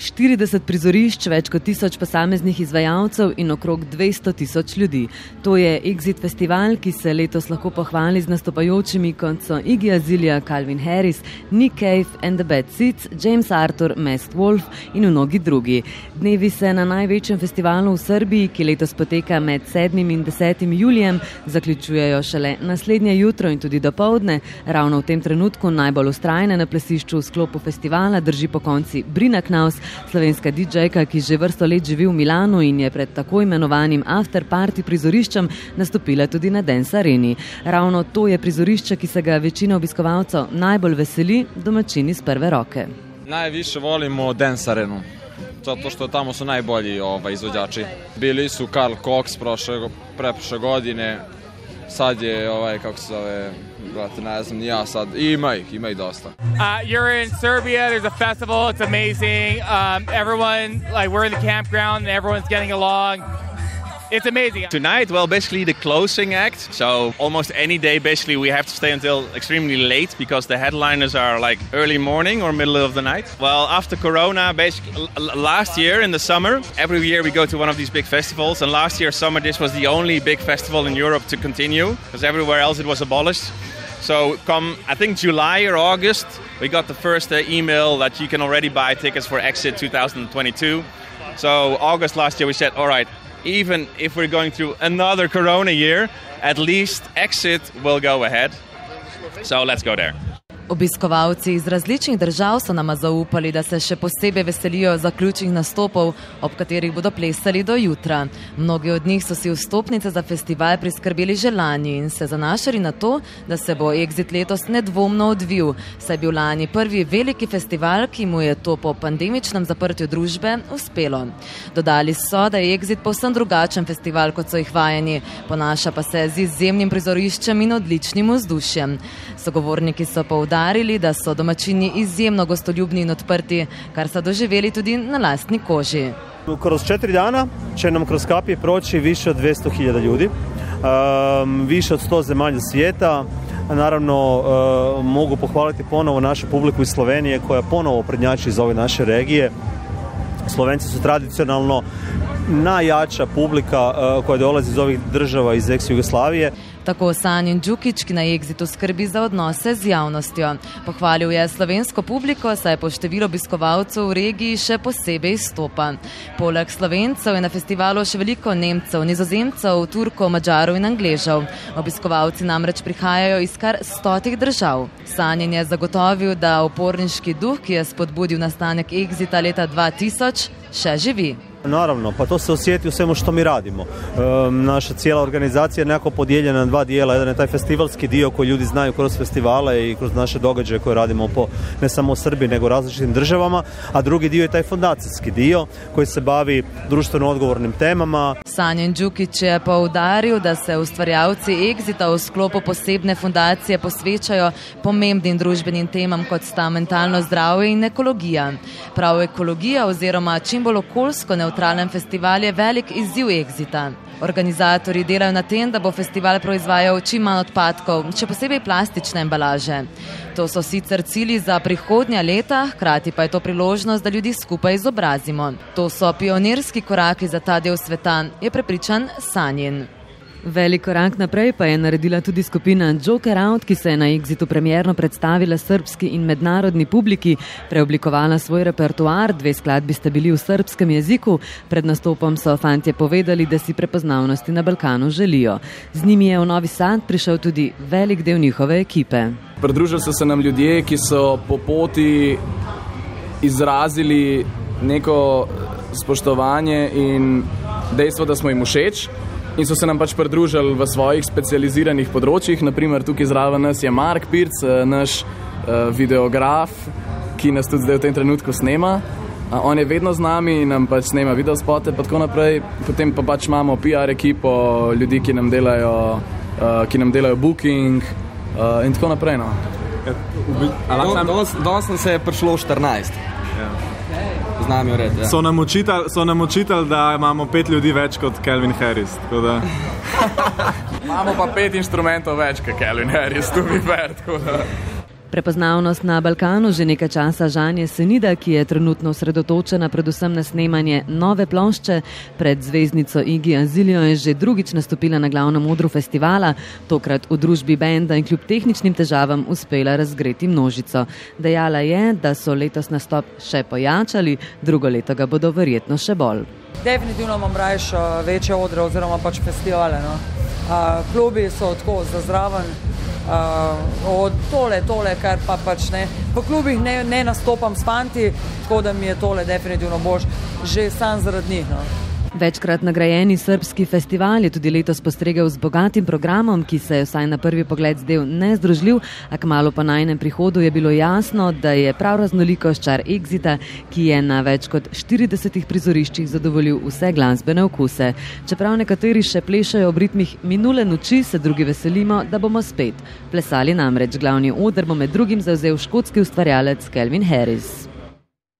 40 prizorišč, več kot tisoč posameznih izvajalcev in okrog 200 tisoč ljudi. To je Exit Festival, ki se letos lahko pohvali z nastopajočimi, kot so Iggy Azalea, Calvin Harris, Nick Cave and the Bad Seeds, James Arthur, Masked Wolf in mnogi drugi. Dnevi se na največjem festivalu v Srbiji, ki letos poteka med 7. in 10. julijem, zaključujejo šele naslednje jutro in tudi do povdne. Ravno v tem trenutku najbolj ustrajne na plesišču v sklopu festivala drži po konci Brina Knaus, slovenska DJ-ka, ki že vrsto let živi v Milanu in je pred tako imenovanim after party prizoriščem nastopila tudi na Dance Areni. Ravno to je prizorišče, ki se ga večina obiskovalcev najbolj veseli, domačini z prve roke. Najviše volimo Dance Arenu. Zato što tamo su najbolji ovaj, izvođači. Bili su Karl Cox prošle, preprošle godine, sad je ovaj, kako se zove, brate, ne znam, ja sad, ima ih, ima ih dosta. Uh, you're in Serbia, there's a festival, it's amazing. Um, everyone, like, we're in the campground and everyone's getting along. It's amazing. Tonight, well, basically the closing act. So almost any day, basically, we have to stay until extremely late because the headliners are like early morning or middle of the night. Well, after Corona, basically last year in the summer, every year we go to one of these big festivals. And last year, summer, this was the only big festival in Europe to continue because everywhere else it was abolished. So, come I think July or August, we got the first uh, email that you can already buy tickets for Exit 2022. So, August last year, we said, all right, even if we're going through another Corona year, at least Exit will go ahead. So, let's go there. Obiskovalci iz različnih držav so nama zaupali, da se še posebej veselijo zaključnih nastopov, ob katerih bodo plesali do jutra. Mnogi od njih so si vstopnice za festival priskrbeli že lani in se zanašali na to, da se bo Exit letos nedvomno odvil, saj je bil lani prvi veliki festival, ki mu je to po pandemičnem zaprtju družbe uspelo. Dodali so, da je Exit povsem drugačen festival, kot so jih vajeni, ponaša pa se z izjemnim prizoriščem in odličnim vzdušjem. Sogovorniki so poudarili, poudarili, da so domačini izjemno gostoljubni in odprti, kar so doživeli tudi na lastni koži. Kroz četiri dana će nam kroz kapije proći više od 200.000 ljudi, um, više od 100 zemalja svijeta. Naravno, uh, mogu pohvaliti ponovo našu publiku iz Slovenije koja ponovo prednjači iz ove naše regije. Slovenci su tradicionalno najjača publika uh, koja dolazi iz ovih država iz ex-Jugoslavije. Tako Sanjin Đukič, ki na Exitu skrbi za odnose z javnostjo. Pohvalil je slovensko publiko, saj po številu obiskovalcev v regiji še posebej stopa. Poleg slovencev je na festivalu še veliko nemcev, nizozemcev, turkov, mačarov in angležev. Obiskovalci namreč prihajajo iz kar stotih držav. Sanjin je zagotovil, da oporniški duh, ki je spodbudil nastanek Exita leta 2000, še živi. Naravno, pa to se osjeti u svemu što mi radimo. E, naša cijela organizacija je nekako podijeljena na dva dijela. Jedan je taj festivalski dio koji ljudi znaju kroz festivale i kroz naše događaje koje radimo po ne samo u Srbiji nego u različitim državama, a drugi dio je taj fondacijski dio koji se bavi društveno odgovornim temama. Sanjen Đukić je poudaril, da se ustvarjalci Exita v sklopu posebne fundacije posvečajo pomembnim družbenim temam, kot sta mentalno zdravje in ekologija. Prav ekologija oziroma čim bolj okoljsko neutralen festival je velik izziv Exita. Organizatori delajo na tem, da bo festival proizvajal čim manj odpadkov, še posebej plastične embalaže. To so sicer cilji za prihodnja leta, hkrati pa je to priložnost, da ljudi skupaj izobrazimo. To so pionirski koraki za ta del sveta, je prepričan Sanjin. Velik korak naprej pa je naredila tudi skupina Joker Out, ki se je na Exitu premjerno predstavila srpski in mednarodni publiki, preoblikovala svoj repertoar, dve skladbi sta bili v srpskem jeziku, pred nastopom so fantje povedali, da si prepoznavnosti na Balkanu želijo. Z njimi je v Novi Sad prišel tudi velik del njihove ekipe. Pridružili so se nam ljudje, ki so po poti izrazili neko spoštovanje in dejstvo, da smo jim všeč in so se nam pač pridružili v svojih specializiranih področjih. Naprimer, tukaj zraven nas je Mark Pirc, eh, naš uh, videograf, ki nas tudi zdaj v tem trenutku snema. On je vedno z nami in nam pač snema video spote, pa tako naprej. Potem pa pač imamo PR ekipo, ljudi, ki nam delajo, uh, ki nam delajo booking in tako naprej. No. Ja, danes se je prišlo 14. Ja nami ured. Ja. So, nam učitali, da imamo pet ljudi več kot Kelvin Harris. imamo pa pet instrumentov več kot Kelvin Harris, tu bi ver. Prepoznavnost na Balkanu že nekaj časa žanje Senida, ki je trenutno osredotočena predvsem na snemanje nove plošče. Pred zvezdnico Igi Azilijo je že drugič nastopila na glavnem odru festivala, tokrat v družbi benda in kljub tehničnim težavam uspela razgreti množico. Dejala je, da so letos nastop še pojačali, drugo leto ga bodo verjetno še bolj. Definitivno imam rajš večje odre oziroma pač festivale. No. Klubi so tako za zraven uh, tole, tole, kar pa pač ne. Po klubih ne, ne nastopam s fanti, tako da mi je tole definitivno bož, že sam zaradi njih. No. Večkrat nagrajeni srpski festival je tudi letos postregel z bogatim programom, ki se je vsaj na prvi pogled zdel nezdružljiv, a kmalo po najnem prihodu je bilo jasno, da je prav raznolikost čar Exita, ki je na več kot 40 prizoriščih zadovoljil vse glasbene okuse. Čeprav nekateri še plešajo ob ritmih minule noči, se drugi veselimo, da bomo spet plesali namreč. Glavni oder bo med drugim zauzel škotski ustvarjalec Kelvin Harris.